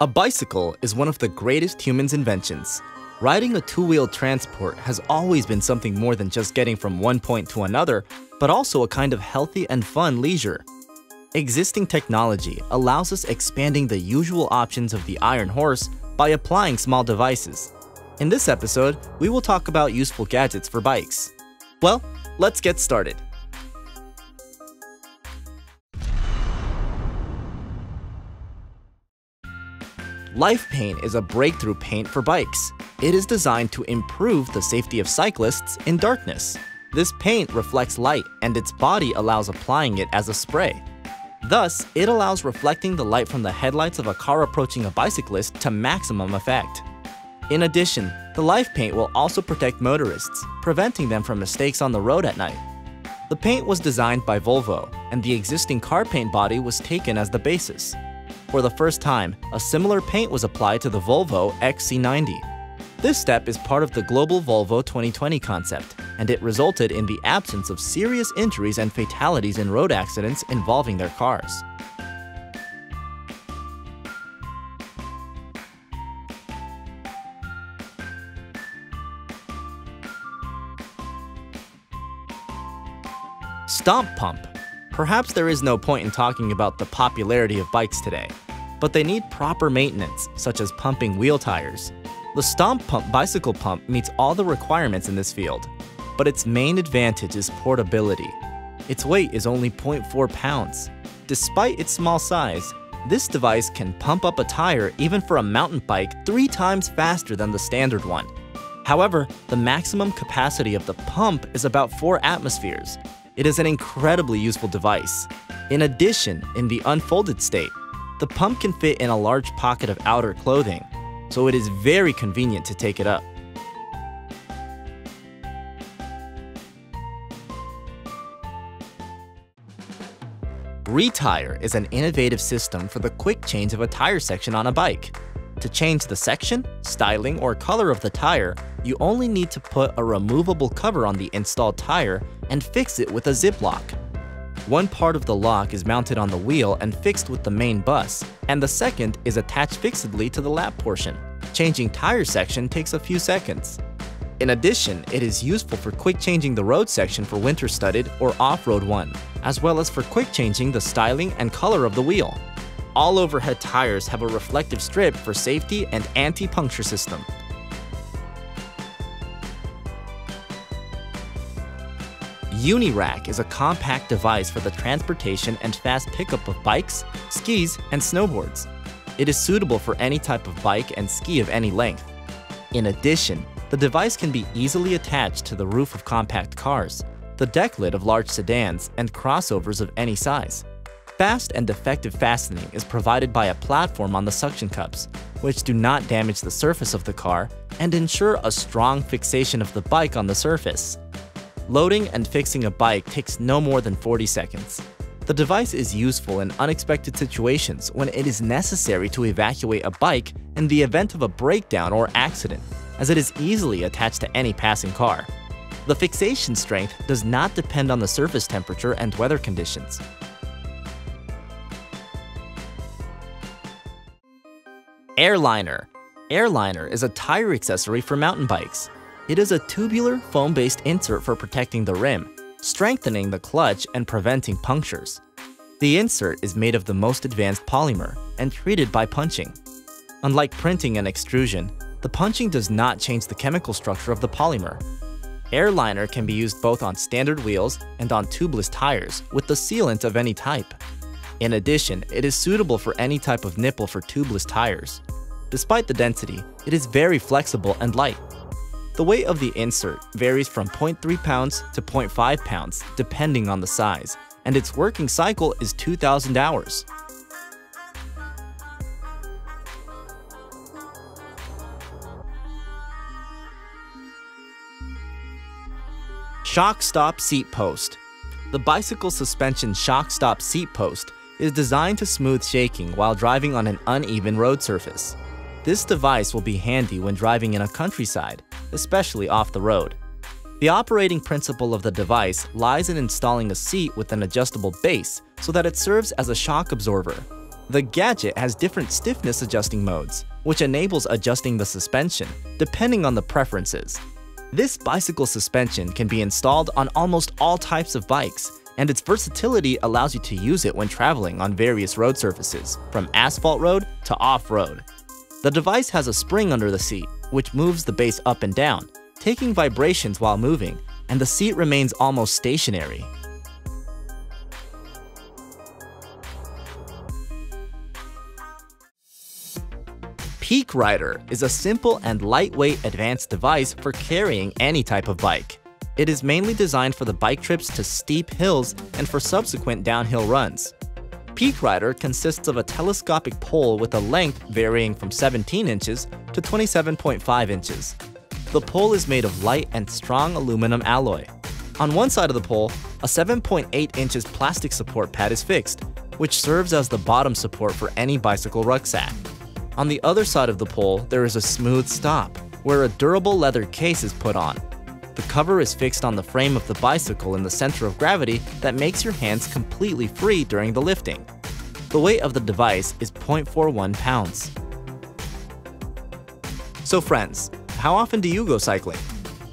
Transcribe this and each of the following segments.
A bicycle is one of the greatest human's inventions. Riding a two-wheeled transport has always been something more than just getting from one point to another, but also a kind of healthy and fun leisure. Existing technology allows us expanding the usual options of the iron horse by applying small devices. In this episode, we will talk about useful gadgets for bikes. Well, let's get started. Life Paint is a breakthrough paint for bikes. It is designed to improve the safety of cyclists in darkness. This paint reflects light and its body allows applying it as a spray. Thus, it allows reflecting the light from the headlights of a car approaching a bicyclist to maximum effect. In addition, the Life Paint will also protect motorists, preventing them from mistakes on the road at night. The paint was designed by Volvo, and the existing car paint body was taken as the basis. For the first time, a similar paint was applied to the Volvo XC90. This step is part of the global Volvo 2020 concept, and it resulted in the absence of serious injuries and fatalities in road accidents involving their cars. Stomp Pump Perhaps there is no point in talking about the popularity of bikes today, but they need proper maintenance, such as pumping wheel tires. The Stomp Pump bicycle pump meets all the requirements in this field, but its main advantage is portability. Its weight is only 0.4 pounds. Despite its small size, this device can pump up a tire even for a mountain bike three times faster than the standard one. However, the maximum capacity of the pump is about 4 atmospheres, it is an incredibly useful device. In addition, in the unfolded state, the pump can fit in a large pocket of outer clothing, so it is very convenient to take it up. Retyre is an innovative system for the quick change of a tire section on a bike. To change the section, styling, or color of the tire, you only need to put a removable cover on the installed tire and fix it with a zip lock. One part of the lock is mounted on the wheel and fixed with the main bus, and the second is attached fixedly to the lap portion. Changing tire section takes a few seconds. In addition, it is useful for quick changing the road section for winter studded or off-road one, as well as for quick changing the styling and color of the wheel all overhead tires have a reflective strip for safety and anti-puncture system. Unirack is a compact device for the transportation and fast pickup of bikes, skis, and snowboards. It is suitable for any type of bike and ski of any length. In addition, the device can be easily attached to the roof of compact cars, the deck lid of large sedans, and crossovers of any size. Fast and effective fastening is provided by a platform on the suction cups, which do not damage the surface of the car and ensure a strong fixation of the bike on the surface. Loading and fixing a bike takes no more than 40 seconds. The device is useful in unexpected situations when it is necessary to evacuate a bike in the event of a breakdown or accident, as it is easily attached to any passing car. The fixation strength does not depend on the surface temperature and weather conditions, Airliner. Airliner is a tire accessory for mountain bikes. It is a tubular, foam-based insert for protecting the rim, strengthening the clutch and preventing punctures. The insert is made of the most advanced polymer and treated by punching. Unlike printing and extrusion, the punching does not change the chemical structure of the polymer. Airliner can be used both on standard wheels and on tubeless tires with the sealant of any type. In addition, it is suitable for any type of nipple for tubeless tires. Despite the density, it is very flexible and light. The weight of the insert varies from 0.3 pounds to 0.5 pounds depending on the size, and its working cycle is 2,000 hours. Shock Stop Seat Post The bicycle suspension shock stop seat post is designed to smooth shaking while driving on an uneven road surface. This device will be handy when driving in a countryside, especially off the road. The operating principle of the device lies in installing a seat with an adjustable base so that it serves as a shock absorber. The gadget has different stiffness adjusting modes, which enables adjusting the suspension, depending on the preferences. This bicycle suspension can be installed on almost all types of bikes, and its versatility allows you to use it when traveling on various road surfaces, from asphalt road to off-road. The device has a spring under the seat, which moves the base up and down, taking vibrations while moving, and the seat remains almost stationary. Peak Rider is a simple and lightweight advanced device for carrying any type of bike. It is mainly designed for the bike trips to steep hills and for subsequent downhill runs. Peak Rider consists of a telescopic pole with a length varying from 17 inches to 27.5 inches. The pole is made of light and strong aluminum alloy. On one side of the pole, a 7.8 inches plastic support pad is fixed, which serves as the bottom support for any bicycle rucksack. On the other side of the pole, there is a smooth stop, where a durable leather case is put on. The cover is fixed on the frame of the bicycle in the center of gravity that makes your hands completely free during the lifting. The weight of the device is 0.41 pounds. So friends, how often do you go cycling?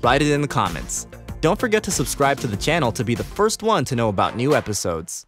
Write it in the comments. Don't forget to subscribe to the channel to be the first one to know about new episodes.